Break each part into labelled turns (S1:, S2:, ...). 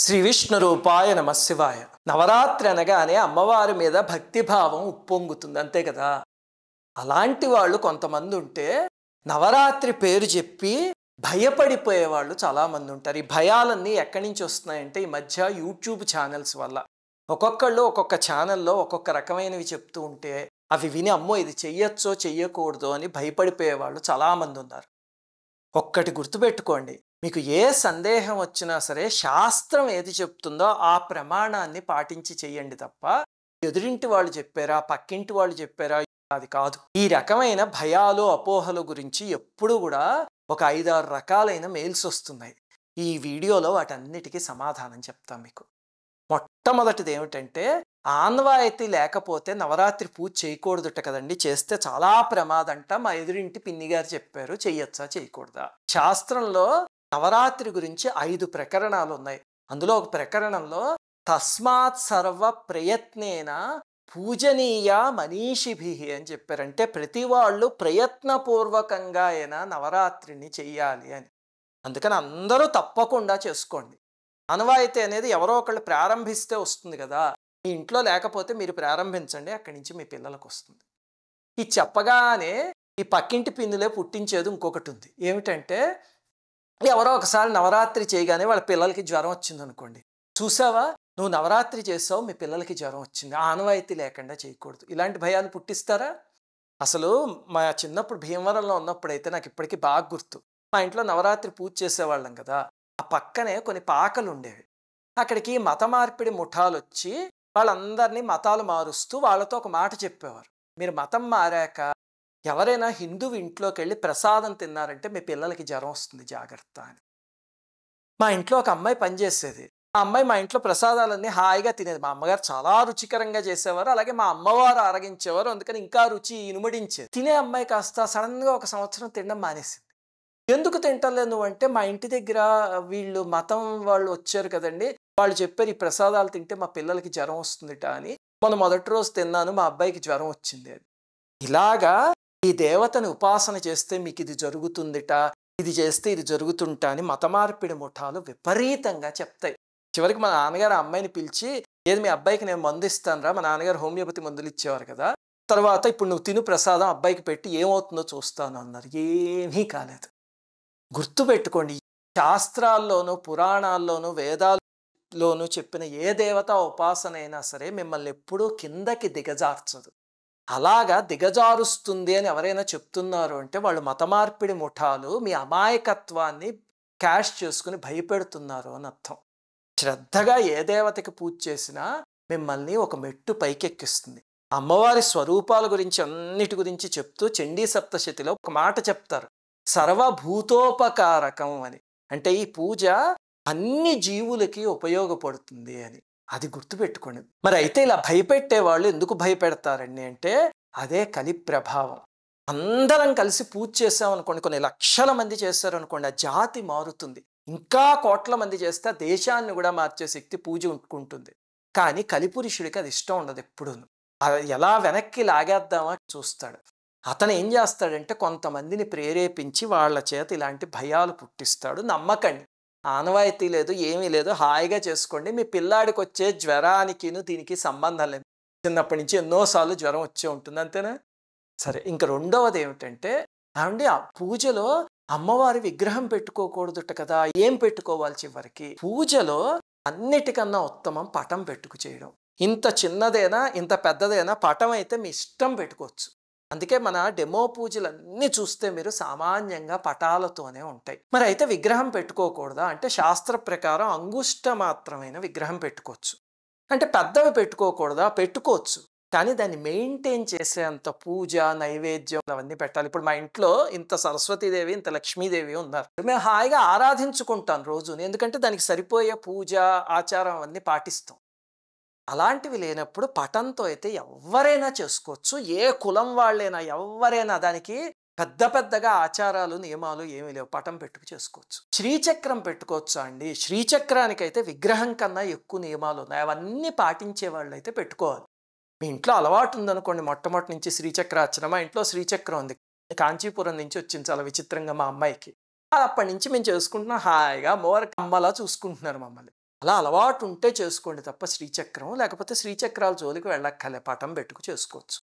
S1: శ్రీ విష్ణు రూపాయ నమ శివాయ. నవరాత్రి అనగానే అమ్మవారి మీద భక్తిభావం ఉప్పొంగుతుంది అంతే కదా? అలాంటి వాళ్ళు కొంతమంది ఉంటే నవరాత్రి పేరు చెప్పి భయపడిపోయే వాళ్ళు చాలామంది ఉంటారు. ఈ భయాలన్నీ ఎక్కడి నుంచి వస్తున్నాయంటే ఈ మధ్య యూట్యూబ్ ఛానల్స్ వల్ల. ఒక్కొక్కళ్ళు ఒక్కొక్క ఛానల్లో ఒక్కొక్క రకమైనవి చెప్తూ ఉంటే అవి విని అమ్మో ఇది చెయ్యొచ్చో చెయ్యకూడదో అని భయపడిపోయే వాళ్ళు చాలామంది ఉన్నారు. ఒక్కటి గుర్తుపెట్టుకోండి. మీకు ఏ సందేహం వచ్చినా సరే శాస్త్రం ఏది చెప్తుందో ఆ ప్రమాణాన్ని పాటించి చేయండి తప్ప ఎదురింటి వాళ్ళు చెప్పారా పక్కింటి వాళ్ళు చెప్పారా అది కాదు. ఈ రకమైన భయాలు అపోహలు గురించి ఎప్పుడు కూడా ఒక ఐదారు రకాలైన మెయిల్స్ వస్తున్నాయి. ఈ వీడియోలో వాటన్నిటికీ సమాధానం చెప్తాం మీకు. మొట్టమొదటిది ఏమిటంటే ఆన్వాయితీ లేకపోతే నవరాత్రి పూజ చేయకూడదుట కదండి. చేస్తే చాలా ప్రమాదంట. మా ఎదురింటి పిన్ని గారు చెప్పారు చెయ్యొచ్చా చేయకూడదా శాస్త్రంలో నవరాత్రి గురించి ఐదు ప్రకరణాలు ఉన్నాయి అందులో ఒక ప్రకరణంలో తస్మాత్ సర్వ ప్రయత్నేన పూజనీయ మనీషిభి అని చెప్పారంటే ప్రతి వాళ్ళు ప్రయత్నపూర్వకంగా అయినా నవరాత్రిని చెయ్యాలి అని. అందుకని అందరూ తప్పకుండా చేసుకోండి. అనవాయితీ అనేది ఎవరో ఒకళ్ళు ప్రారంభిస్తే వస్తుంది కదా. మీ ఇంట్లో లేకపోతే మీరు ప్రారంభించండి. అక్కడి నుంచి మీ పిల్లలకు వస్తుంది. ఈ చెప్పగానే ఈ పక్కింటి పిన్నులే పుట్టించేది ఇంకొకటి ఉంది. ఏమిటంటే ఎవరో ఒకసారి నవరాత్రి చేయగానే వాళ్ళ పిల్లలకి జ్వరం వచ్చింది అనుకోండి చూసావా? నువ్వు నవరాత్రి చేసావు మీ పిల్లలకి జ్వరం వచ్చింది. ఆనవాయితీ లేకుండా చేయకూడదు. ఇలాంటి భయాలు పుట్టిస్తారా? అసలు మా చిన్నప్పుడు భీమవరంలో ఉన్నప్పుడైతే నాకు ఇప్పటికీ బాగా గుర్తు. మా ఇంట్లో నవరాత్రి పూజ చేసేవాళ్ళం కదా. ఆ పక్కనే కొన్ని పాకలు ఉండేవి. అక్కడికి మత మార్పిడి ముఠాలు వచ్చి వాళ్ళందరినీ మతాలు మారుస్తూ వాళ్ళతో ఒక మాట చెప్పేవారు. మీరు మతం మారాక ఎవరైనా హిందువు ఇంట్లోకి వెళ్ళి ప్రసాదం తిన్నారంటే మీ పిల్లలకి జ్వరం వస్తుంది జాగ్రత్త అని. మా ఇంట్లో ఒక అమ్మాయి పనిచేసేది. ఆ అమ్మాయి మా ఇంట్లో ప్రసాదాలన్నీ హాయిగా తినేది. మా అమ్మగారు చాలా రుచికరంగా చేసేవారు. అలాగే మా అమ్మవారు ఆరగించేవారు. అందుకని ఇంకా రుచి ఇనుమడించేది. తినే అమ్మాయి కాస్త సడన్గా ఒక సంవత్సరం తినడం మానేసింది. ఎందుకు తింటలేదు నువ్వు అంటే మా ఇంటి దగ్గర వీళ్ళు మతం వాళ్ళు వచ్చారు కదండి. వాళ్ళు చెప్పారు ఈ ప్రసాదాలు తింటే మా పిల్లలకి జ్వరం వస్తుందిట అని. మొన్న మొదటి రోజు తిన్నాను. మా అబ్బాయికి జ్వరం వచ్చింది అది ఇలాగా ఈ దేవతని ఉపాసన చేస్తే మీకు ఇది జరుగుతుందిట ఇది చేస్తే ఇది జరుగుతుంటా అని మత మార్పిడి ముఠాలు విపరీతంగా చెప్తాయి. చివరికి మా నాన్నగారు ఆ అమ్మాయిని పిలిచి ఏది మీ అబ్బాయికి నేను మందు ఇస్తానురా మా నాన్నగారు హోమియోపతి మందులు ఇచ్చేవారు కదా తర్వాత ఇప్పుడు నువ్వు తిను ప్రసాదం అబ్బాయికి పెట్టి ఏమవుతుందో చూస్తాను అన్నారు. ఏమీ కాలేదు. గుర్తుపెట్టుకోండి శాస్త్రాల్లోనూ పురాణాల్లోనూ వేదాల్లోనూ చెప్పిన ఏ దేవత ఉపాసన అయినా సరే మిమ్మల్ని ఎప్పుడూ కిందకి దిగజార్చదు. అలాగా దిగజారుస్తుంది అని ఎవరైనా చెప్తున్నారు అంటే వాళ్ళు మతమార్పిడి ముఠాలు మీ అమాయకత్వాన్ని క్యాష్ చేసుకుని భయపెడుతున్నారు అని అర్థం. శ్రద్ధగా ఏ దేవతకి పూజ చేసినా మిమ్మల్ని ఒక మెట్టు పైకెక్కిస్తుంది. అమ్మవారి స్వరూపాల గురించి అన్నిటి గురించి చెప్తూ చండీ సప్తశతిలో ఒక మాట చెప్తారు. సర్వభూతోపకారకం అని. అంటే ఈ పూజ అన్ని జీవులకి ఉపయోగపడుతుంది అని. అది గుర్తుపెట్టుకోండి. మరి అయితే ఇలా భయపెట్టే వాళ్ళు ఎందుకు భయపెడతారండి అంటే అదే కలి ప్రభావం. అందరం కలిసి పూజ చేసామనుకోండి కొన్ని లక్షల మంది చేశారనుకోండి ఆ జాతి మారుతుంది. ఇంకా కోట్ల మంది చేస్తే దేశాన్ని కూడా మార్చే శక్తి పూజ ఉంటుకుంటుంది కానీ కలిపురుషుడికి అది ఇష్టం ఉండదు ఎప్పుడూ ఎలా వెనక్కి లాగేద్దామా చూస్తాడు. అతను ఏం చేస్తాడంటే కొంతమందిని ప్రేరేపించి వాళ్ళ చేత ఇలాంటి భయాలు పుట్టిస్తాడు. నమ్మకండి. ఆనవాయితీ లేదు ఏమీ లేదు. హాయిగా చేసుకోండి. మీ పిల్లాడికి వచ్చే జ్వరానికిను దీనికి సంబంధం లేదు. చిన్నప్పటి నుంచి ఎన్నోసార్లు జ్వరం వచ్చే ఉంటుంది. అంతేనా? సరే ఇంక రెండవది ఏమిటంటే ఏమండి ఆ పూజలో అమ్మవారి విగ్రహం పెట్టుకోకూడదుట కదా? ఏం పెట్టుకోవాలి చివరికి? పూజలో అన్నిటికన్నా ఉత్తమం పటం పెట్టుకు చేయడం. ఇంత చిన్నదైనా ఇంత పెద్దదైనా పటం అయితే మీ ఇష్టం పెట్టుకోవచ్చు. అందుకే మన డెమో పూజలన్నీ చూస్తే మీరు సామాన్యంగా పటాలతోనే ఉంటాయి. మరి అయితే విగ్రహం పెట్టుకోకూడదా? అంటే శాస్త్ర ప్రకారం అంగుష్ట మాత్రమైన విగ్రహం పెట్టుకోవచ్చు. అంటే పెద్దవి పెట్టుకోకూడదా? పెట్టుకోవచ్చు. కానీ దాన్ని మెయింటైన్ చేసేంత పూజ నైవేద్యం అవన్నీ పెట్టాలి. ఇప్పుడు మా ఇంట్లో ఇంత సరస్వతీదేవి ఇంత లక్ష్మీదేవి ఉన్నారు. మేము హాయిగా ఆరాధించుకుంటాం రోజు ఎందుకంటే దానికి సరిపోయే పూజ ఆచారం అవన్నీ పాటిస్తాం. అలాంటివి లేనప్పుడు పటంతో అయితే ఎవరైనా చేసుకోవచ్చు. ఏ కులం వాళ్ళైనా ఎవరైనా దానికి పెద్ద పెద్దగా ఆచారాలు నియమాలు ఏమీ లేవు. పటం పెట్టుకు చేసుకోవచ్చు. శ్రీచక్రం పెట్టుకోవచ్చా అండి. శ్రీచక్రానికైతే విగ్రహం కన్నా ఎక్కువ నియమాలు ఉన్నాయి. అవన్నీ పాటించే వాళ్ళు అయితే పెట్టుకోవాలి. మీ ఇంట్లో అలవాటు ఉందనుకోండి మొట్టమొదటి నుంచి శ్రీచక్రార్చన. మా ఇంట్లో శ్రీచక్రం ఉంది. కాంచీపురం నుంచి వచ్చింది చాలా విచిత్రంగా మా అమ్మాయికి. అప్పటి నుంచి మేము చేసుకుంటున్నాం. హాయిగా మోర కమ్మలా చూసుకుంటున్నారు మమ్మల్ని. అలా అలవాటు ఉంటే చేసుకోండి తప్ప శ్రీచక్రం లేకపోతే శ్రీచక్రాల జోలికి వెళ్ళక్కలే పటం పెట్టుకు చేసుకోవచ్చు.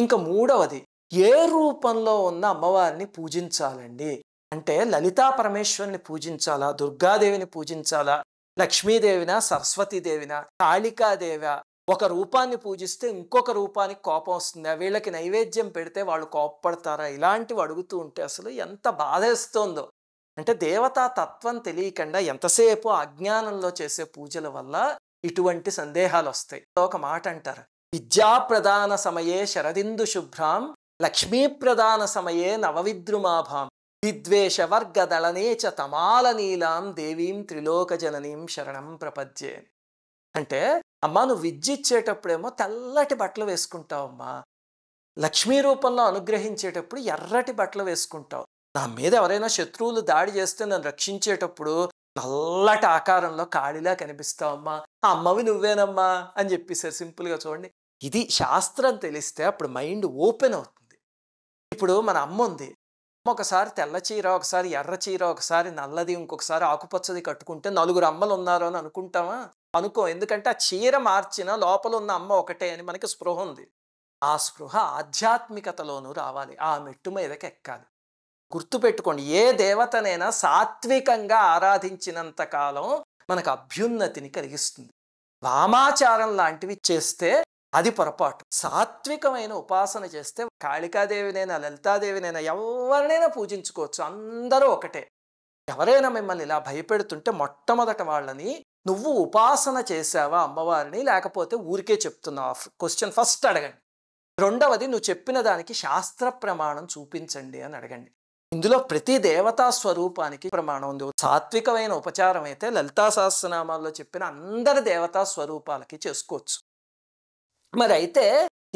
S1: ఇంకా మూడవది ఏ రూపంలో ఉన్న అమ్మవారిని పూజించాలండి? అంటే లలితా పరమేశ్వరిని పూజించాలా? దుర్గాదేవిని పూజించాలా? లక్ష్మీదేవిన? సరస్వతీదేవిన? కాళికాదేవ? ఒక రూపాన్ని పూజిస్తే ఇంకొక రూపానికి కోపం వస్తుంది? వీళ్ళకి నైవేద్యం పెడితే వాళ్ళు కోపపడతారా? ఇలాంటివి అడుగుతూ ఉంటే అసలు ఎంత బాధేస్తోందో. అంటే దేవతా తత్వం తెలియకుండా ఎంతసేపు అజ్ఞానంలో చేసే పూజల వల్ల ఇటువంటి సందేహాలు వస్తాయి ఒక మాట అంటారు. విద్యాప్రదాన సమయే శరదిందు శుభ్రాం లక్ష్మీ ప్రదాన సమయే నవవిద్రుమాభాం విద్వేష చ తమాల నీలాం దేవీం త్రిలోకజననీం శరణం ప్రపద్యే. అంటే అమ్మా నువ్వు విద్య ఇచ్చేటప్పుడేమో తెల్లటి బట్టలు వేసుకుంటావమ్మా. లక్ష్మీ రూపంలో అనుగ్రహించేటప్పుడు ఎర్రటి బట్టలు వేసుకుంటావు. నా మీద ఎవరైనా శత్రువులు దాడి చేస్తే నన్ను రక్షించేటప్పుడు నల్లటి ఆకారంలో కాళిలా కనిపిస్తావమ్మా ఆ అమ్మవి నువ్వేనమ్మా అని చెప్పేసారు సింపుల్గా చూడండి. ఇది శాస్త్రం తెలిస్తే అప్పుడు మైండ్ ఓపెన్ అవుతుంది. ఇప్పుడు మన అమ్మ ఉంది. అమ్మ ఒకసారి తెల్ల చీర ఒకసారి ఎర్ర చీర ఒకసారి నల్లది ఇంకొకసారి ఆకుపచ్చది కట్టుకుంటే నలుగురు అమ్మలు ఉన్నారు అని అనుకుంటామా అనుకో. ఎందుకంటే ఆ చీర మార్చిన లోపల ఉన్న అమ్మ ఒకటే అని మనకి స్పృహ ఉంది. ఆ స్పృహ ఆధ్యాత్మికతలోనూ రావాలి. ఆ మెట్టు మీదకి ఎక్కాలి. గుర్తుపెట్టుకోండి ఏ దేవతనైనా సాత్వికంగా ఆరాధించినంత కాలం మనకు అభ్యున్నతిని కలిగిస్తుంది. వామాచారం లాంటివి చేస్తే అది పొరపాటు. సాత్వికమైన ఉపాసన చేస్తే కాళికాదేవినైనా లలితాదేవినైనా ఎవరినైనా పూజించుకోవచ్చు. అందరూ ఒకటే. ఎవరైనా మిమ్మల్ని ఇలా భయపెడుతుంటే మొట్టమొదట వాళ్ళని నువ్వు ఉపాసన చేసావా అమ్మవారిని లేకపోతే ఊరికే చెప్తున్నావు? క్వశ్చన్ ఫస్ట్ అడగండి. రెండవది నువ్వు చెప్పిన దానికి శాస్త్ర ప్రమాణం చూపించండి అని అడగండి. ఇందులో ప్రతి దేవతా స్వరూపానికి ప్రమాణం ఉంది. సాత్వికమైన ఉపచారం అయితే లలితా సహస్రనామాల్లో చెప్పిన అందరి దేవతా స్వరూపాలకి చేసుకోవచ్చు. మరి అయితే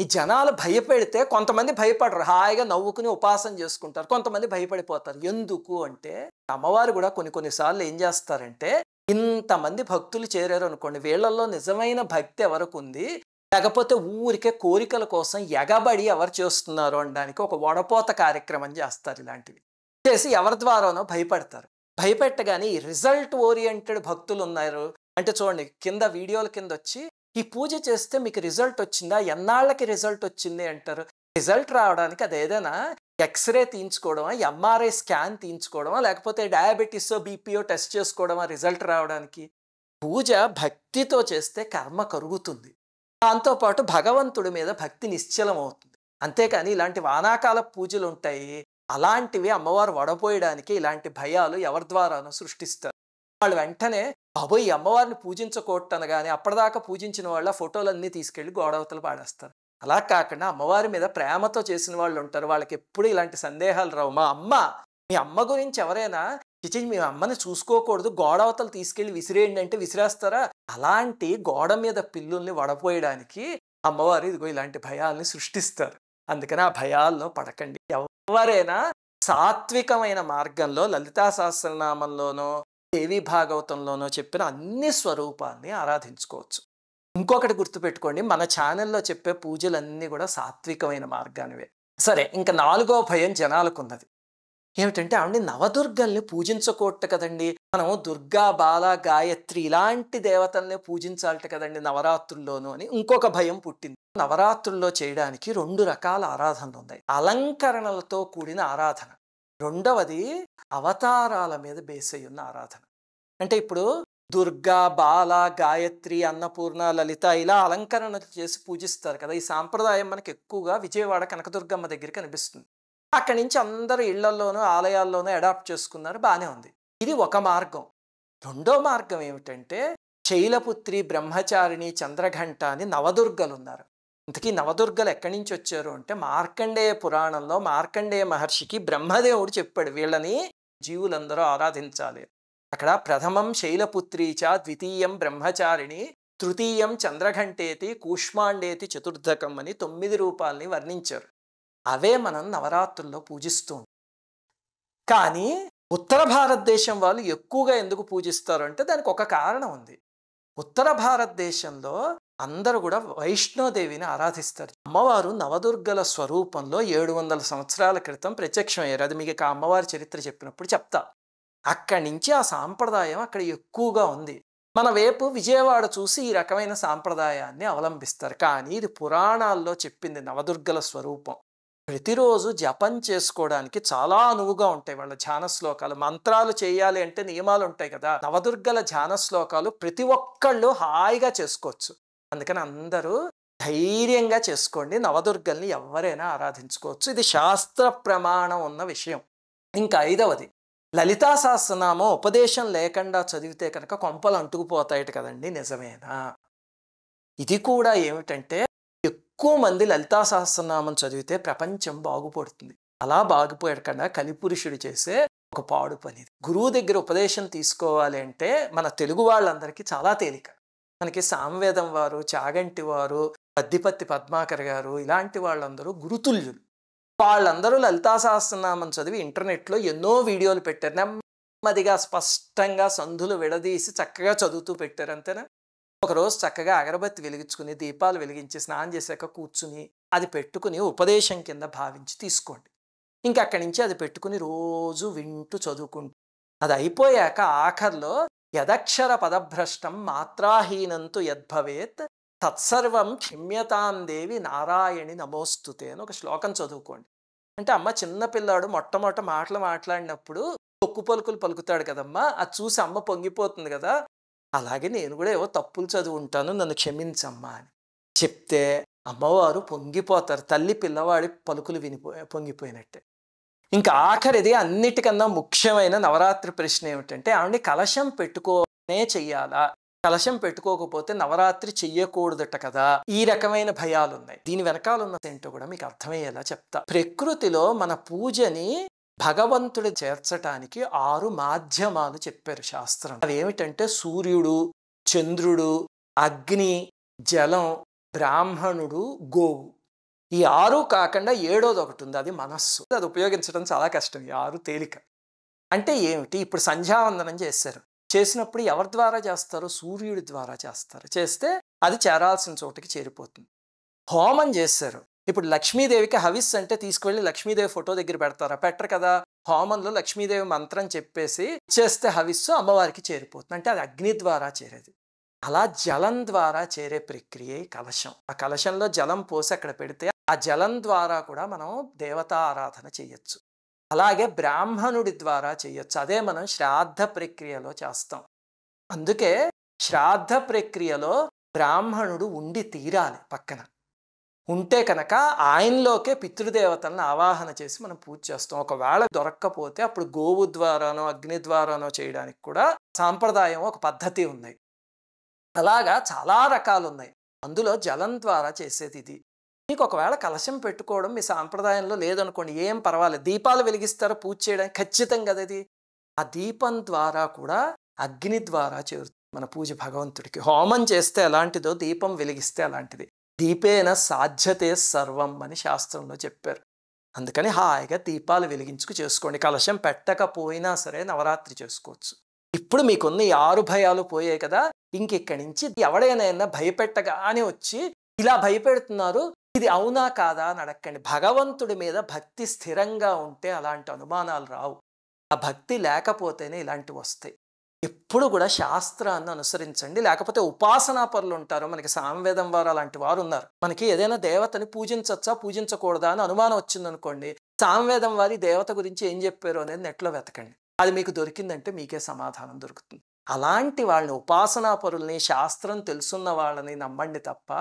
S1: ఈ జనాలు భయపెడితే కొంతమంది భయపడరు. హాయిగా నవ్వుకుని ఉపాసన చేసుకుంటారు. కొంతమంది భయపడిపోతారు. ఎందుకు అంటే అమ్మవారు కూడా కొన్ని కొన్నిసార్లు ఏం చేస్తారంటే ఇంతమంది భక్తులు చేరారు అనుకోండి వీళ్ళల్లో నిజమైన భక్తి ఎవరికి ఉంది? లేకపోతే ఊరికే కోరికల కోసం ఎగబడి ఎవరు చేస్తున్నారు అనడానికి ఒక వడపోత కార్యక్రమం చేస్తారు ఇలాంటివి. చేసి ఎవరి ద్వారానో భయపడతారు. భయపెట్టగానే ఈ రిజల్ట్ ఓరియంటెడ్ భక్తులు ఉన్నారు. అంటే చూడండి కింద వీడియోల కింద వచ్చి ఈ పూజ చేస్తే మీకు రిజల్ట్ వచ్చిందా? ఎన్నాళ్ళకి రిజల్ట్ వచ్చింది? అంటారు. రిజల్ట్ రావడానికి అది ఏదైనా ఎక్స్రే తీయించుకోవడమా? ఎంఆర్ఐ స్కాన్ తీయించుకోవడమా? లేకపోతే డయాబెటీస్ బీపీఓ టెస్ట్ చేసుకోవడమా రిజల్ట్ రావడానికి? పూజ భక్తితో చేస్తే కర్మ కరుగుతుంది. దాంతోపాటు భగవంతుడి మీద భక్తి నిశ్చలం అవుతుంది అంతేకాని ఇలాంటి వానాకాల పూజలు ఉంటాయి అలాంటివి అమ్మవారు వడపోయడానికి ఇలాంటి భయాలు ఎవరి ద్వారానో సృష్టిస్తారు. వాళ్ళు వెంటనే బాబోయ్ ఈ అమ్మవారిని పూజించకూడటనగానే అప్పటిదాకా పూజించిన వాళ్ళ ఫోటోలన్నీ తీసుకెళ్ళి గోడవతలు పాడేస్తారు. అలా కాకుండా అమ్మవారి మీద ప్రేమతో చేసిన వాళ్ళు ఉంటారు వాళ్ళకి ఎప్పుడు ఇలాంటి సందేహాలు రావు. మా అమ్మ మీ అమ్మ గురించి ఎవరైనా చిచి మీ అమ్మని చూసుకోకూడదు. గోడవతలు తీసుకెళ్ళి విసిరేయండి అంటే విసిరేస్తారా? అలాంటి గోడ మీద పిల్లుల్ని వడపోయడానికి అమ్మవారు ఇదిగో ఇలాంటి భయాల్ని సృష్టిస్తారు. అందుకని ఆ భయాల్లో పడకండి. ఎవరైనా సాత్వికమైన మార్గంలో లలితా సహస్రనామంలోనో దేవీ భాగవతంలోనో చెప్పిన అన్ని స్వరూపాన్ని ఆరాధించుకోవచ్చు. ఇంకొకటి గుర్తుపెట్టుకోండి. మన ఛానల్లో చెప్పే పూజలన్నీ కూడా సాత్వికమైన మార్గానివే. సరే ఇంకా నాలుగో భయం జనాలకు ఉన్నది ఏమిటంటే ఆవిడ నవదుర్గల్ని పూజించకూడట కదండి. మనం దుర్గా బాల గాయత్రి ఇలాంటి దేవతల్ని పూజించాలట కదండి నవరాత్రుల్లోనూ అని ఇంకొక భయం పుట్టింది. నవరాత్రుల్లో చేయడానికి రెండు రకాల ఆరాధనలు ఉన్నాయి. అలంకరణలతో కూడిన ఆరాధన. రెండవది అవతారాల మీద బేస్ అయి ఉన్న ఆరాధన. అంటే ఇప్పుడు దుర్గా బాల గాయత్రి అన్నపూర్ణ లలిత ఇలా అలంకరణలు చేసి పూజిస్తారు కదా. ఈ సాంప్రదాయం మనకి ఎక్కువగా విజయవాడ కనకదుర్గమ్మ దగ్గర కనిపిస్తుంది అక్కడి నుంచి అందరూ ఇళ్ళలోనూ ఆలయాల్లోనూ అడాప్ట్ చేసుకున్నారు బాగానే ఉంది. ఇది ఒక మార్గం. రెండో మార్గం ఏమిటంటే శైలపుత్రి బ్రహ్మచారిణి చంద్రఘంట అని నవదుర్గలు ఉన్నారు ఇంతకీ నవదుర్గలు ఎక్కడి నుంచి వచ్చారు అంటే మార్కండేయ పురాణంలో మార్కండేయ మహర్షికి బ్రహ్మదేవుడు చెప్పాడు వీళ్ళని జీవులందరూ ఆరాధించాలి. అక్కడ ప్రథమం శైలపుత్రి చ ద్వితీయం బ్రహ్మచారిణి తృతీయం చంద్రఘంటేతి కూష్మాండేతి చతుర్థకం అని తొమ్మిది రూపాలని వర్ణించారు. అవే మనం నవరాత్రుల్లో పూజిస్తూ కానీ ఉత్తర భారతదేశం వాళ్ళు ఎక్కువగా ఎందుకు పూజిస్తారు అంటే దానికి ఒక కారణం ఉంది. ఉత్తర భారతదేశంలో అందరూ కూడా వైష్ణోదేవిని ఆరాధిస్తారు. అమ్మవారు నవదుర్గల స్వరూపంలో ఏడు వందల సంవత్సరాల క్రితం ప్రత్యక్షమయ్యారు. అది మీకు ఆ అమ్మవారి చరిత్ర చెప్పినప్పుడు చెప్తా. అక్కడి నుంచి ఆ సాంప్రదాయం అక్కడ ఎక్కువగా ఉంది. మన వైపు విజయవాడ చూసి ఈ రకమైన సాంప్రదాయాన్ని అవలంబిస్తారు. కానీ ఇది పురాణాల్లో చెప్పింది నవదుర్గల స్వరూపం. ప్రతిరోజు జపం చేసుకోవడానికి చాలా అనువుగా ఉంటాయి వాళ్ళ ధ్యాన శ్లోకాలు. మంత్రాలు చేయాలి అంటే నియమాలు ఉంటాయి కదా. నవదుర్గల ధ్యాన శ్లోకాలు ప్రతి ఒక్కళ్ళు హాయిగా చేసుకోవచ్చు. అందుకని అందరూ ధైర్యంగా చేసుకోండి. నవదుర్గల్ని ఎవరైనా ఆరాధించుకోవచ్చు. ఇది శాస్త్ర ప్రమాణం ఉన్న విషయం. ఇంకా ఐదవది. లలితా సహస్రనామం ఉపదేశం లేకుండా చదివితే కనుక కొంపలు అంటుకుపోతాయట కదండి. నిజమేనా? ఇది కూడా ఏమిటంటే ఎక్కువ మంది లలితా సహస్రనామం చదివితే ప్రపంచం బాగుపడుతుంది. అలా బాగుపడకుండా కలిపురుషుడు చేసే ఒక పాడు పని గురువు దగ్గర ఉపదేశం తీసుకోవాలి అంటే మన తెలుగు వాళ్ళందరికీ చాలా తేలిక. మనకి సామవేదం వారు చాగంటి వారు పద్దిపత్తి పద్మాకర్ గారు ఇలాంటి వాళ్ళందరూ గురుతుల్యులు. వాళ్ళందరూ లలితా సహస్రనామం చదివి ఇంటర్నెట్లో ఎన్నో వీడియోలు పెట్టారు. నెమ్మదిగా స్పష్టంగా సంధులు విడదీసి చక్కగా చదువుతూ పెట్టారు. అంతేనా? ఒకరోజు చక్కగా అగరబత్తి వెలిగించుకుని దీపాలు వెలిగించి స్నానం చేశాక కూర్చుని అది పెట్టుకుని ఉపదేశం కింద భావించి తీసుకోండి. ఇంక అక్కడి నుంచి అది పెట్టుకుని రోజు వింటూ చదువుకుంటూ. అది అయిపోయాక ఆఖర్లో యదక్షర పదభ్రష్టం మాత్రాహీనంతు యద్భవేత్ తత్సర్వం క్షమ్యతాం దేవి నారాయణి నమోస్తుతే అని ఒక శ్లోకం చదువుకోండి. అంటే అమ్మ చిన్నపిల్లాడు మొట్టమొదట మాటలు మాట్లాడినప్పుడు తొక్కు పలుకులు పలుకుతాడు కదమ్మా అది చూసి అమ్మ పొంగిపోతుంది కదా అలాగే నేను కూడా ఏవో తప్పులు చదువు ఉంటాను నన్ను క్షమించమ్మా అని చెప్తే అమ్మవారు పొంగిపోతారు. తల్లి పిల్లవాడి పలుకులు వినిపో పొంగిపోయినట్టే. ఇంకా ఆఖరిది అన్నిటికన్నా ముఖ్యమైన నవరాత్రి ప్రశ్న ఏమిటంటే ఆవిడ కలశం పెట్టుకోనే చెయ్యాలా? కలశం పెట్టుకోకపోతే నవరాత్రి చెయ్యకూడదట కదా? ఈ రకమైన భయాలు ఉన్నాయి దీని వెనకాల ఉన్నది ఏంటో కూడా మీకు అర్థమయ్యేలా చెప్తా. ప్రకృతిలో మన పూజని భగవంతుడు చేర్చటానికి ఆరు మాధ్యమాలు చెప్పారు శాస్త్రం. అవి ఏమిటంటే సూర్యుడు చంద్రుడు అగ్ని జలం బ్రాహ్మణుడు గోవు. ఈ ఆరు కాకుండా ఏడోది ఒకటి ఉంది అది మనస్సు. అది ఉపయోగించడం చాలా కష్టం ఈ ఆరు తేలిక. అంటే ఏమిటి? ఇప్పుడు సంధ్యావందనం చేశారు. చేసినప్పుడు ఎవరి ద్వారా చేస్తారు? సూర్యుడి ద్వారా చేస్తారు. చేస్తే అది చేరాల్సిన చోటికి చేరిపోతుంది. హోమం చేశారు. ఇప్పుడు లక్ష్మీదేవికి హవిస్ అంటే తీసుకువెళ్ళి లక్ష్మీదేవి ఫోటో దగ్గర పెడతారా? పెట్టరు కదా. హోమంలో లక్ష్మీదేవి మంత్రం చెప్పేసి చేస్తే హవిస్సు అమ్మవారికి చేరిపోతుంది. అంటే అది అగ్ని ద్వారా చేరేది. అలా జలం ద్వారా చేరే ప్రక్రియ కలశం. ఆ కలశంలో జలం పోసి అక్కడ పెడితే ఆ జలం ద్వారా కూడా మనం దేవతా ఆరాధన చేయొచ్చు. అలాగే బ్రాహ్మణుడి ద్వారా చేయొచ్చు. అదే మనం శ్రాద్ధ ప్రక్రియలో చేస్తాం. అందుకే శ్రాద్ధ ప్రక్రియలో బ్రాహ్మణుడు ఉండి తీరాలి పక్కన. ఉంటే కనుక ఆయనలోకే పితృదేవతలను ఆవాహన చేసి మనం పూజ చేస్తాం. ఒకవేళ దొరక్కపోతే అప్పుడు గోవు ద్వారానో అగ్ని ద్వారానో చేయడానికి కూడా సాంప్రదాయం ఒక పద్ధతి ఉంది. అలాగా చాలా రకాలు ఉన్నాయి. అందులో జలం ద్వారా చేసేది ఇది. మీకు ఒకవేళ కలశం పెట్టుకోవడం మీ సాంప్రదాయంలో లేదనుకోండి ఏం పర్వాలేదు. దీపాలు వెలిగిస్తారో పూజ చేయడానికి? ఖచ్చితంగా కదా అది ఆ దీపం ద్వారా కూడా అగ్ని ద్వారా చేరుతుంది మన పూజ భగవంతుడికి. హోమం చేస్తే ఎలాంటిదో దీపం వెలిగిస్తే అలాంటిది. దీపేన సాధ్యతే సర్వం అని శాస్త్రంలో చెప్పారు. అందుకని హాయిగా దీపాలు వెలిగించుకు చేసుకోండి. కలశం పెట్టకపోయినా సరే నవరాత్రి చేసుకోవచ్చు. ఇప్పుడు మీకున్న ఈ ఆరు భయాలు పోయాయి కదా ఇంకెక్కడి నుంచి ఎవడైనా భయపెట్టగానే వచ్చి ఇలా భయపెడుతున్నారు ఇది అవునా కాదా? అని అడగండి. భగవంతుడి మీద భక్తి స్థిరంగా ఉంటే అలాంటి అనుమానాలు రావు. ఆ భక్తి లేకపోతేనే ఇలాంటివి వస్తాయి. ఎప్పుడు కూడా శాస్త్రాన్ని అనుసరించండి. లేకపోతే ఉపాసనా పరులు ఉంటారు. మనకి సామవేదం వారు అలాంటి వారు ఉన్నారు. మనకి ఏదైనా దేవతని పూజించచ్చా? పూజించకూడదా? అని అనుమానం వచ్చిందనుకోండి సామవేదం వారి దేవత గురించి ఏం చెప్పారు అనేది నెట్లో వెతకండి. అది మీకు దొరికిందంటే మీకే సమాధానం దొరుకుతుంది. అలాంటి వాళ్ళని ఉపాసనా పరుల్ని శాస్త్రం తెలుసున్న వాళ్ళని నమ్మండి తప్ప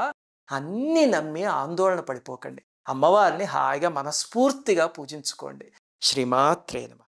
S1: అన్నీ నమ్మి ఆందోళన పడిపోకండి. అమ్మవారిని హాయిగా మనస్ఫూర్తిగా పూజించుకోండి. శ్రీమాత్రే నమ.